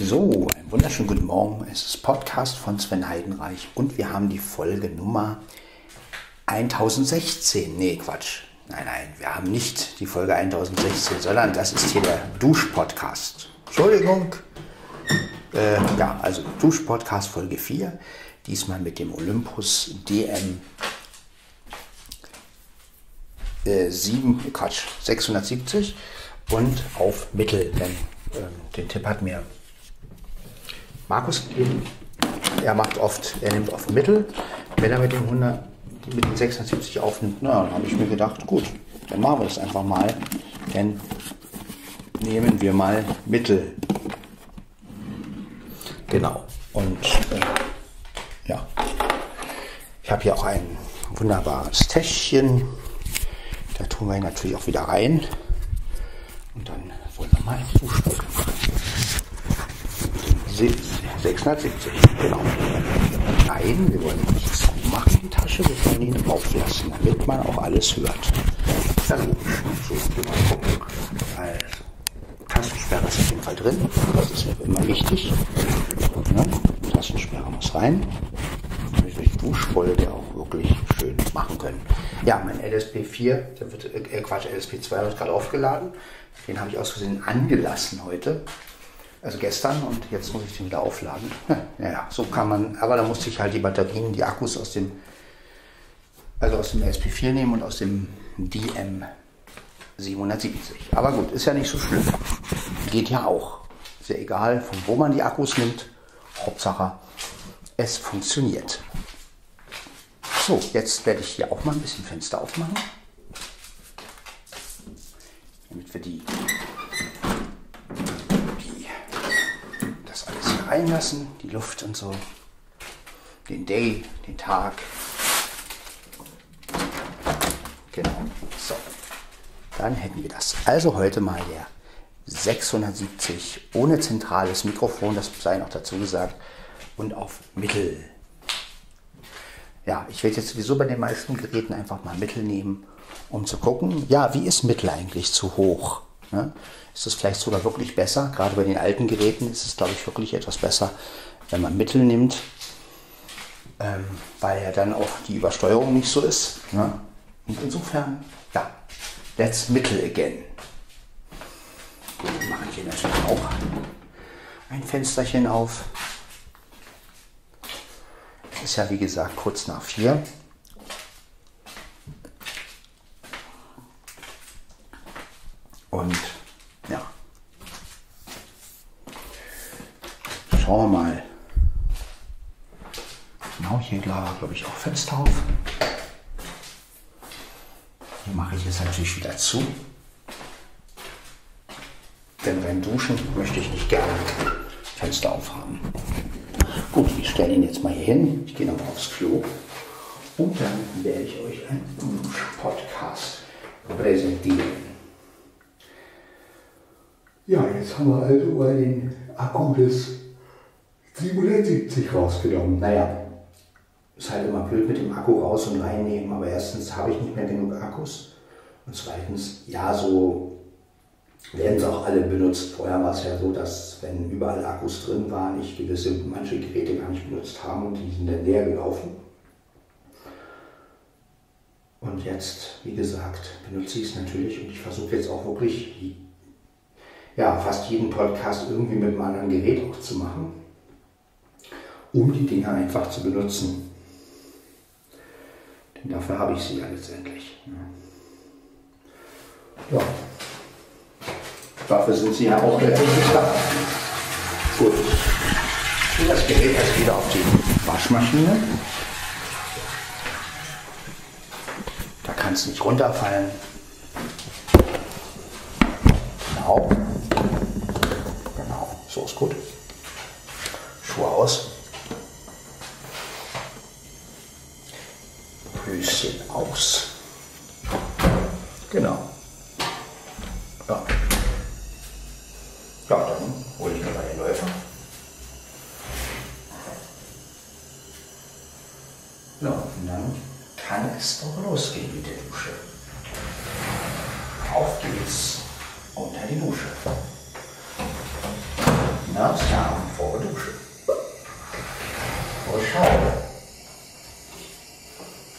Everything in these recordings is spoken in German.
So, einen wunderschönen guten Morgen. Es ist Podcast von Sven Heidenreich und wir haben die Folge Nummer 1016. Nee, Quatsch. Nein, nein, wir haben nicht die Folge 1016, sondern das ist hier der Dusch-Podcast. Entschuldigung. Äh, ja, also Dusch-Podcast Folge 4. Diesmal mit dem Olympus DM äh, 7, Quatsch, 670 und auf Mittel, denn äh, den Tipp hat mir Markus. Er macht oft, er nimmt oft Mittel. Wenn er mit dem 100, mit dem 670 aufnimmt, na, dann habe ich mir gedacht, gut, dann machen wir das einfach mal. Dann nehmen wir mal Mittel. Genau. Und äh, ja, ich habe hier auch ein wunderbares Täschchen. Da tun wir ihn natürlich auch wieder rein. Und dann wollen wir mal machen. 670, genau. Nein, wir wollen nicht zumachen die Tasche, wir wollen ihn auflassen, damit man auch alles hört. Gut, so, mal gucken. Also, Tastensperre ist auf jeden Fall drin, das ist immer wichtig. Ja, Tastensperre muss rein, damit wir die Duschfolge auch wirklich schön machen können. Ja, mein LSP4, der wird, äh Quatsch, LSP2 wird gerade aufgeladen. Den habe ich aus Versehen angelassen heute. Also gestern und jetzt muss ich den wieder aufladen. Naja, so kann man, aber da musste ich halt die Batterien, die Akkus aus dem, also aus dem SP4 nehmen und aus dem DM 770. Aber gut, ist ja nicht so schlimm. Geht ja auch. Ist ja egal, von wo man die Akkus nimmt. Hauptsache, es funktioniert. So, jetzt werde ich hier auch mal ein bisschen Fenster aufmachen. Damit wir die reinlassen, die Luft und so, den Day, den Tag. Genau, so. Dann hätten wir das. Also heute mal der 670 ohne zentrales Mikrofon, das sei noch dazu gesagt, und auf Mittel. Ja, ich werde jetzt sowieso bei den meisten Geräten einfach mal Mittel nehmen, um zu gucken, ja, wie ist Mittel eigentlich zu hoch? Ne? ist es vielleicht sogar wirklich besser. Gerade bei den alten Geräten ist es, glaube ich, wirklich etwas besser, wenn man Mittel nimmt, ähm, weil ja dann auch die Übersteuerung nicht so ist. Ne? Und insofern, ja, let's Mittel again. Gut, mache ich hier natürlich auch ein Fensterchen auf. Ist ja wie gesagt kurz nach vier. Und schauen wir mal. Genau, hier glaube ich auch Fenster auf. Hier mache ich jetzt natürlich wieder zu. Denn beim Duschen möchte ich nicht gerne Fenster aufhaben. Gut, ich stelle ihn jetzt mal hier hin. Ich gehe nochmal aufs Klo. Und dann werde ich euch einen Dusch-Podcast präsentieren. Ja, jetzt haben wir also mal den Akku des 770 rausgenommen. Naja, ist halt immer blöd mit dem Akku raus und reinnehmen, aber erstens habe ich nicht mehr genug Akkus und zweitens, ja, so werden sie auch alle benutzt. Vorher war es ja so, dass wenn überall Akkus drin waren, ich gewisse manche Geräte gar nicht benutzt haben und die sind dann leer gelaufen. Und jetzt, wie gesagt, benutze ich es natürlich und ich versuche jetzt auch wirklich ja, fast jeden Podcast irgendwie mit einem anderen Gerät auch zu machen um die Dinge einfach zu benutzen. Denn dafür habe ich sie ja letztendlich. Ja. Dafür sind sie ja auch letztendlich da. Gut. Das Gerät jetzt wieder auf die Waschmaschine. Da kann es nicht runterfallen. Genau. So ist gut. Schuhe aus. Höschen aus. Genau. Ja. Ja, dann hole ich mir den Läufer. Ja, und dann kann es doch losgehen mit der Dusche. Auf geht's unter die Dusche. Herbstjahren vor der Dusche. Vor der Schauer.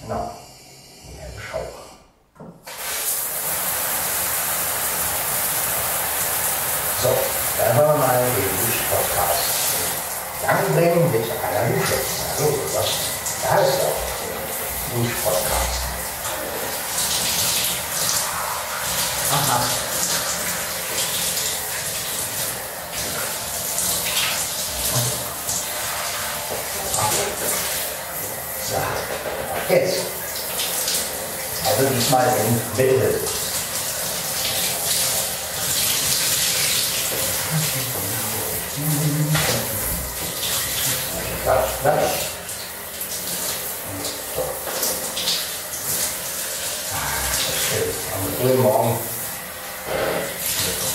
Genau. Ja, Schauer. So, dann wollen wir mal den Dusch-Podcast Gang bringen mit Dusche. Also, was da ist doch Dusch-Podcast. Aha. So, jetzt. Also diesmal in Mitte. Klatsch, klatsch. So. Am frühen Morgen,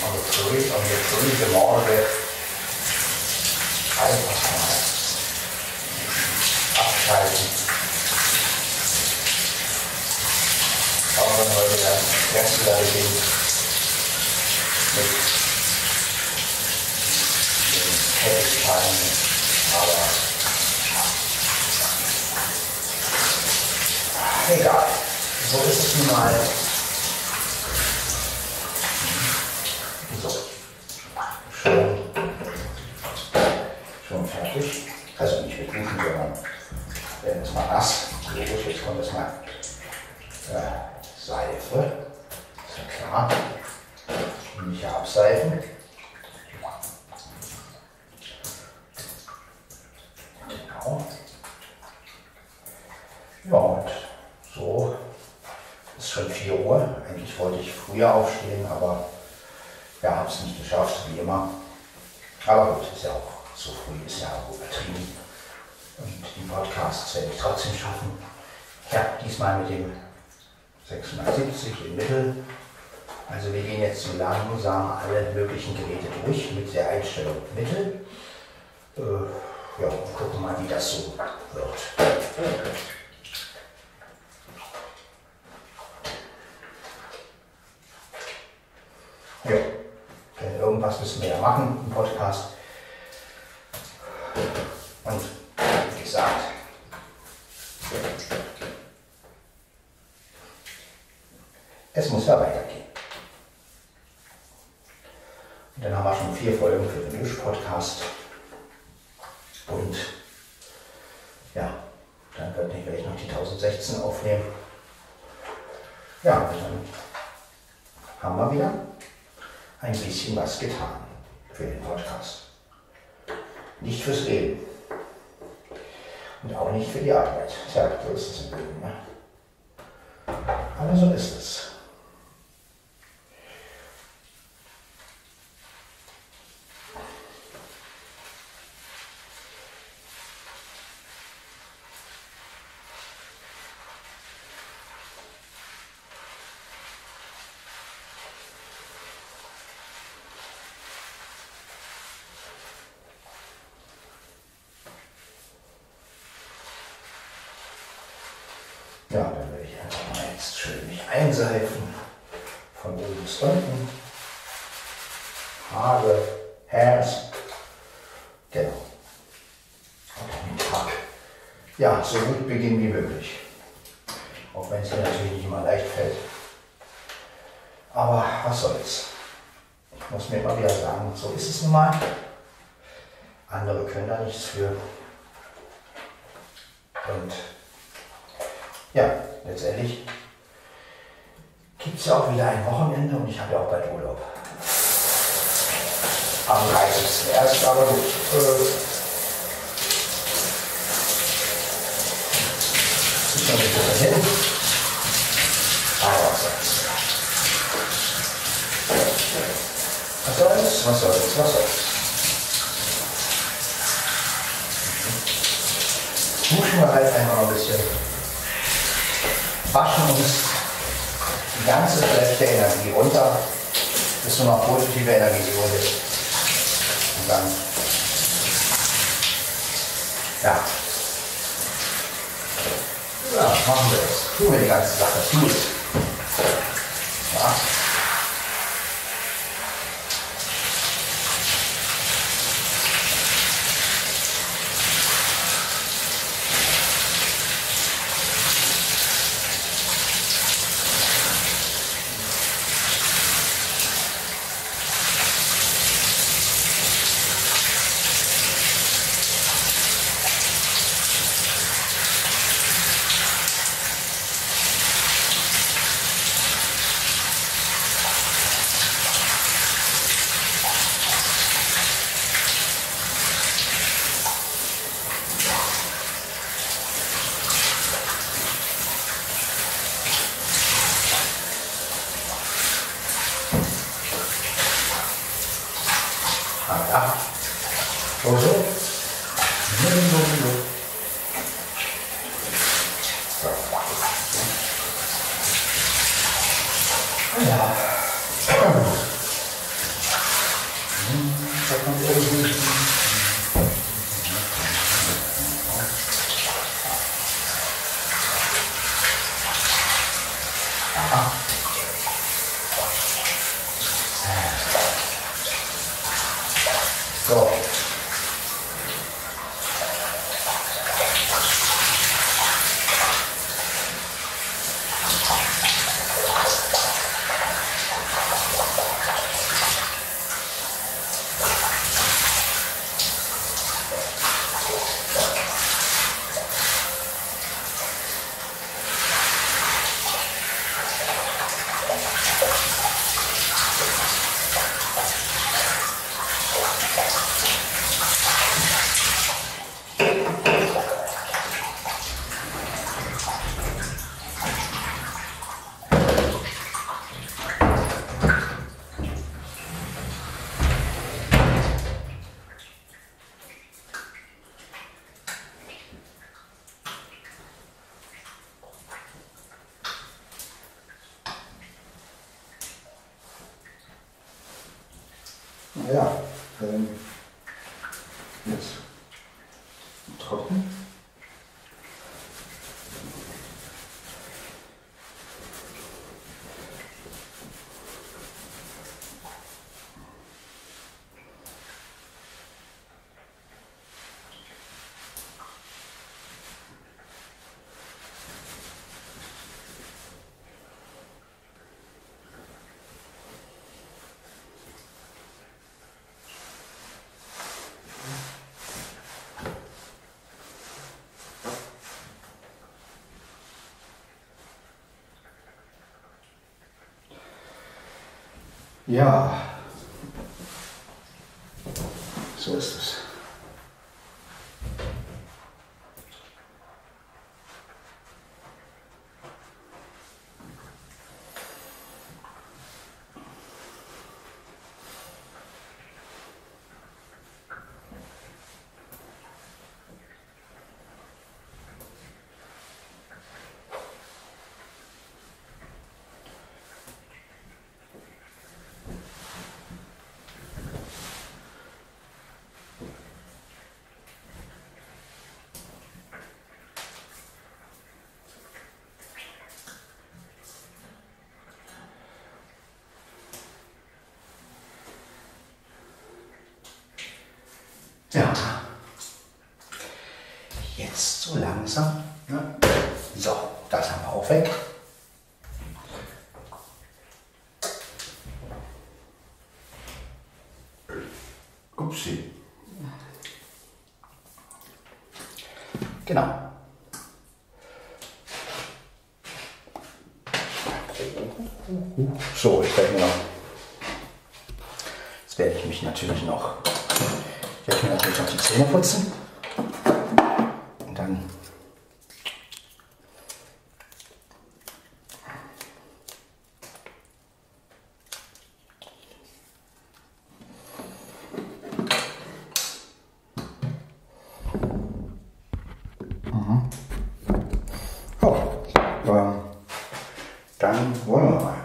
am frühen, am frühen Morgen einfach mal abschalten. Auch wenn der erste da beginnt mit Tätigkeiten, aber egal. So ist es nun mal. So. Schon, schon fertig. Also nicht mit Duschen, sondern werden es mal nass. Logisch, jetzt kommt es mal äh, Seife. Ist ja klar. Nicht abseifen. Genau. Ja, und so ist schon 4 Uhr. Eigentlich wollte ich früher aufstehen, aber ja, habe es nicht geschafft, wie immer. Aber gut, ist ja auch so früh, ist ja auch übertrieben. Und die Podcasts werde ich trotzdem schaffen. Ja, diesmal mit dem 670 im Mittel. Also wir gehen jetzt langsam alle möglichen Geräte durch mit der Einstellung Mittel. Äh, ja, und gucken mal, wie das so wird. Ja, denn irgendwas müssen wir ja machen im Podcast. Und wie gesagt, es muss ja weitergehen. Und dann haben wir schon vier Folgen für den Dusch-Podcast. Und ja, dann werde ich noch die 1016 aufnehmen. Ja, und dann haben wir wieder ein bisschen was getan für den Podcast. Nicht fürs Leben. Und auch nicht für die Arbeit. Tja, so ist es im Leben. Ne? Aber so ist es. Ja, dann werde ich einfach mal jetzt schön mich einseifen. Von oben bis unten. Haare, Hairs. Genau. Und dann den Tag. Ja, so gut beginnen wie möglich. Auch wenn es mir natürlich nicht immer leicht fällt. Aber was soll's. Ich muss mir immer wieder sagen, so ist es nun mal. Andere können da nichts für. Und ja, letztendlich gibt es ja auch wieder ein Wochenende und ich habe ja auch bald Urlaub. Am 30. erst, aber gut. Äh, ist noch nicht so hin. Aber was soll's. Was soll's? Was soll's? Was soll's? Duschen wir halt noch ein bisschen waschen uns die ganze schlechte Energie runter, bis nur noch positive Energie übrig ist. Und dann, ja. Ja, machen wir das. Tun wir die ganze Sache. Es. Ja. Ja. Ja, so ist es. Ja. Jetzt so langsam. Ne? So, das haben wir auch weg. Upsi. Genau. So, ich werde mir noch. Jetzt werde ich mich natürlich noch. Ich werde mir natürlich noch die Zähne putzen. Und dann. Oh, ähm, dann wollen wir mal.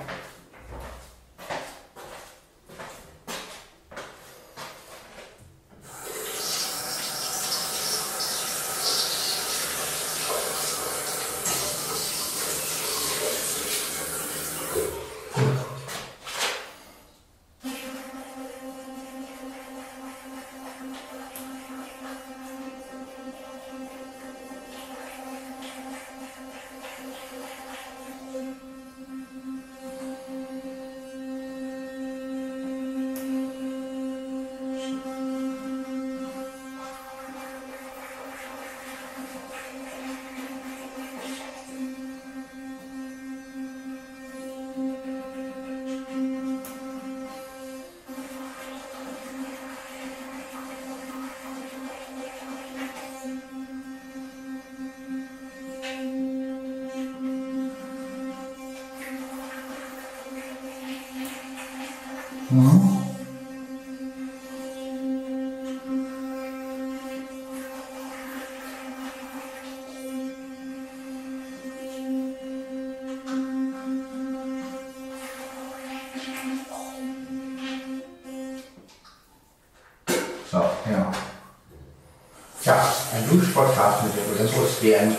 DM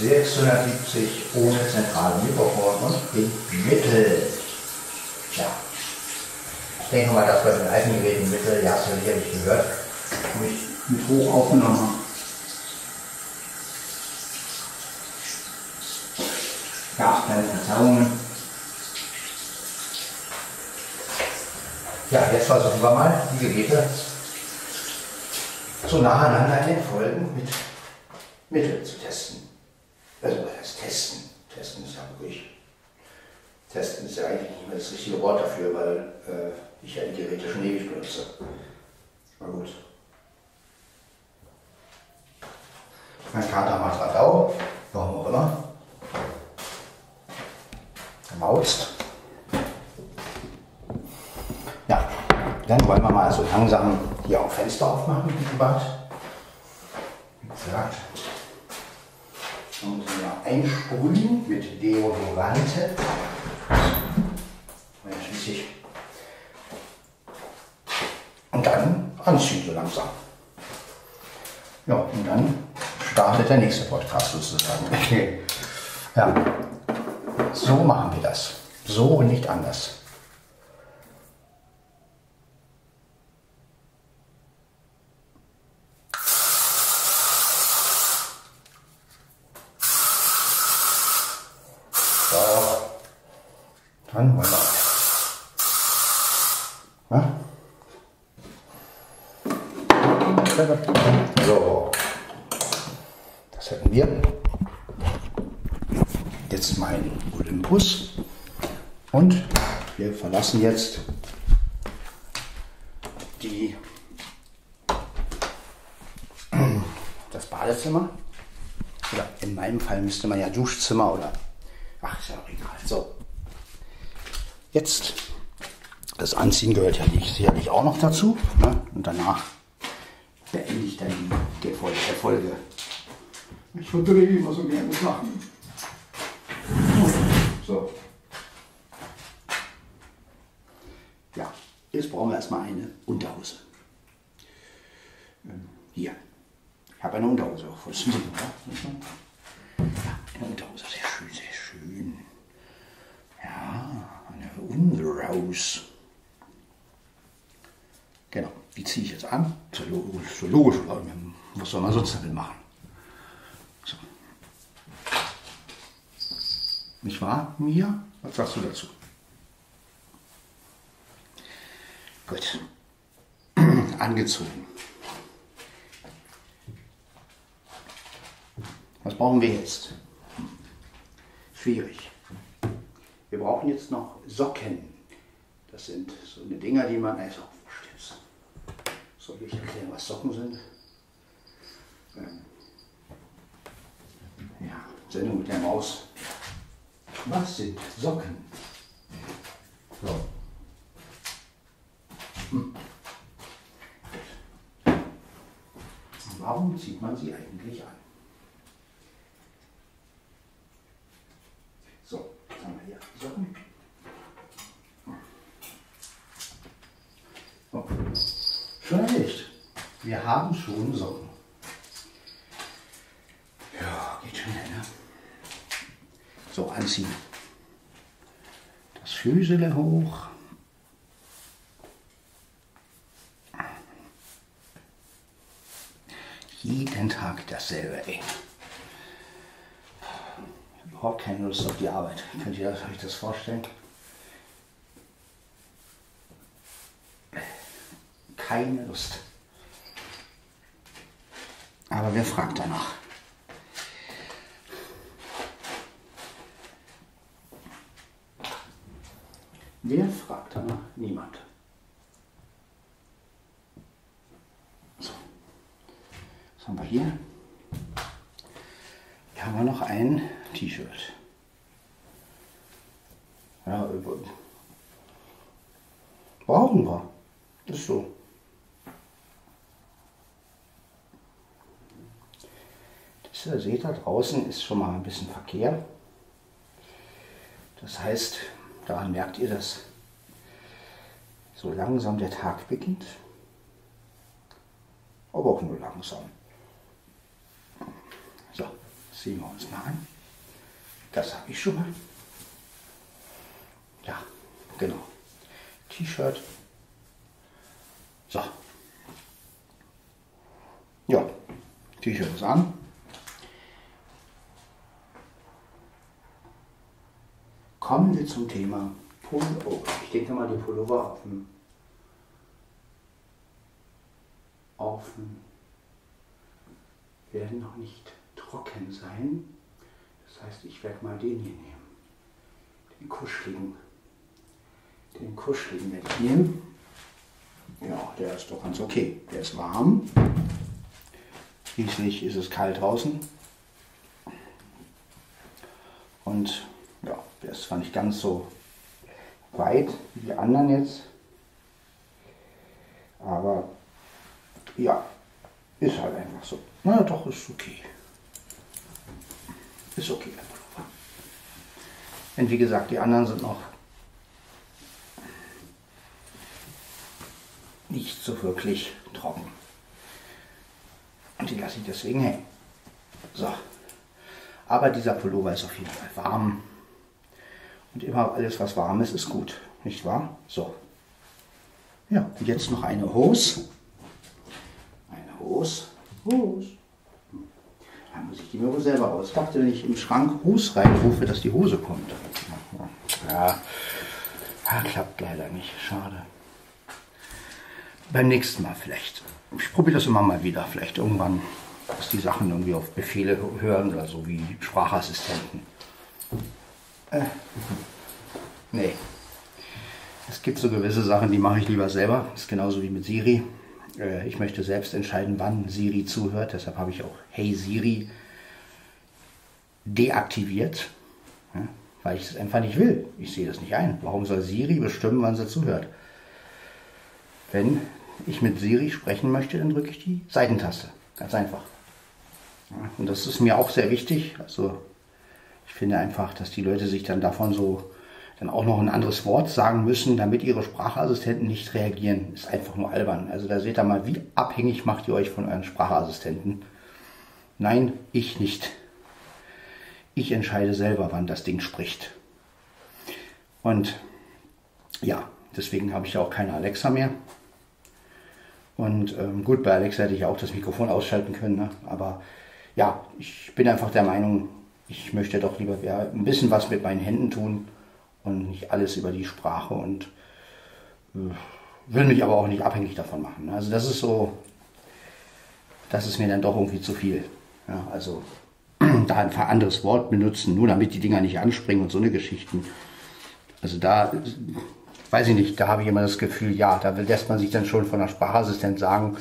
670 ohne zentrale Mikrofon und im Mittel. Ja, ich denke mal, dass bei den alten Geräten Mittel, ja, hast du sicherlich gehört, habe ich mit hoch aufgenommen. Ja, keine Verzerrungen. Ja, jetzt versuchen wir mal die Geräte so nacheinander in den Folgen mit Mittel zu testen. Also das Testen. Testen ist ja wirklich. Testen ist ja eigentlich nicht mehr das richtige Wort dafür, weil äh, ich ja die Geräte schon ewig benutze. Na gut. Mein Kater macht Radau, warum auch immer. Er maust. Ja, dann wollen wir mal so langsam hier auch Fenster aufmachen im Bad. Wie gesagt, und wir einsprühen mit Deodorante. Und dann anziehen so langsam. Ja, und dann startet der nächste Podcast sozusagen. Okay. Ja, so machen wir das. So und nicht anders. Dann wollen wir. Ja? So. Das hätten wir. Jetzt mein Olympus. Und wir verlassen jetzt die, das Badezimmer. Oder in meinem Fall müsste man ja Duschzimmer oder. Ach, ist ja auch egal. So. Jetzt, das Anziehen gehört ja sicherlich auch noch dazu. Ne? Und danach beende ich dann die Folge. Ich verdrehe immer so gerne Sachen. So. Ja, jetzt brauchen wir erstmal eine Unterhose. Hier. Ich habe eine Unterhose auch voll? Ja, eine Unterhose, sehr schön, sehr schön. Ja, Unraus. Genau, die ziehe ich jetzt an. So logisch, so logisch. Was soll man sonst damit machen? So. Nicht wahr, Mia? Was sagst du dazu? Gut. Angezogen. Was brauchen wir jetzt? Schwierig. Wir brauchen jetzt noch Socken. Das sind so eine Dinger, die man, also soll ich erklären, was Socken sind? Ähm, ja, Sendung mit der Maus. Was sind Socken? So. Hm. Warum zieht man sie eigentlich an? Socken. Oh. Schon erledigt. Wir haben schon Socken. Ja, geht schon ne? So, anziehen. Das Füßele hoch. Jeden Tag dasselbe, ey überhaupt keine Lust auf die Arbeit. Könnt ihr euch das vorstellen? Keine Lust. Aber wer fragt danach? Wer fragt danach? Niemand. So. Was haben wir hier? Hier haben wir noch ein T-Shirt. Ja, brauchen wir. Ist so. Das seht da draußen ist schon mal ein bisschen Verkehr. Das heißt, daran merkt ihr, dass so langsam der Tag beginnt. aber auch nur langsam. So, ziehen wir uns mal an. Das habe ich schon mal. Ja, genau. T-Shirt. So. Ja, T-Shirt ist an. Kommen wir zum Thema Pullover. Ich denke mal, die Pullover auf dem, auf dem werden noch nicht trocken sein. Das heißt, ich werde mal den hier nehmen. Den kuscheligen. Den kuscheligen werde ich nehmen. Ja, der ist doch ganz okay. Der ist warm. Schließlich ist es kalt draußen. Und ist zwar nicht ganz so weit wie die anderen jetzt, aber ja, ist halt einfach so. Na doch, ist okay. Ist okay. Denn wie gesagt, die anderen sind noch nicht so wirklich trocken. Und die lasse ich deswegen hängen. So. Aber dieser Pullover ist auf jeden Fall warm. Und immer alles, was warm ist, ist gut. Nicht wahr? So. Ja, und jetzt noch eine Hose. Eine Hose. Hose. Da muss ich die mir wohl selber aus. Ich dachte, wenn ich im Schrank Hose reinrufe, dass die Hose kommt. Ja, ja klappt leider nicht. Schade. Beim nächsten Mal vielleicht. Ich probiere das immer mal wieder. Vielleicht irgendwann, dass die Sachen irgendwie auf Befehle hören oder so wie Sprachassistenten. Äh, nee. Es gibt so gewisse Sachen, die mache ich lieber selber. Das ist genauso wie mit Siri. Äh, ich möchte selbst entscheiden, wann Siri zuhört. Deshalb habe ich auch Hey Siri deaktiviert, ja, weil ich es einfach nicht will. Ich sehe das nicht ein. Warum soll Siri bestimmen, wann sie zuhört? Wenn ich mit Siri sprechen möchte, dann drücke ich die Seitentaste. Ganz einfach. Ja, und das ist mir auch sehr wichtig. Also ich finde einfach, dass die Leute sich dann davon so dann auch noch ein anderes Wort sagen müssen, damit ihre Sprachassistenten nicht reagieren. Ist einfach nur albern. Also da seht ihr mal, wie abhängig macht ihr euch von euren Sprachassistenten. Nein, ich nicht. Ich entscheide selber, wann das Ding spricht. Und ja, deswegen habe ich ja auch keine Alexa mehr. Und ähm, gut, bei Alexa hätte ich auch das Mikrofon ausschalten können. Ne? Aber ja, ich bin einfach der Meinung, ich möchte doch lieber ja, ein bisschen was mit meinen Händen tun und nicht alles über die Sprache und äh, will mich aber auch nicht abhängig davon machen. Also das ist so, das ist mir dann doch irgendwie zu viel. Ja, also da ein anderes Wort benutzen, nur damit die Dinger nicht anspringen und so eine Geschichten. Also da weiß ich nicht, da habe ich immer das Gefühl, ja, da lässt man sich dann schon von der Sprachassistent sagen,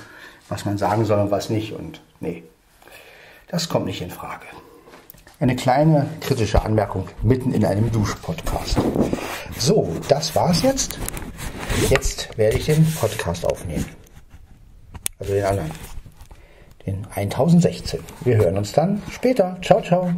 was man sagen soll und was nicht. Und nee, das kommt nicht in Frage. Eine kleine kritische Anmerkung mitten in einem Duschpodcast. So, das war's jetzt. Jetzt werde ich den Podcast aufnehmen. Also den anderen. Den 1016. Wir hören uns dann später. Ciao, ciao.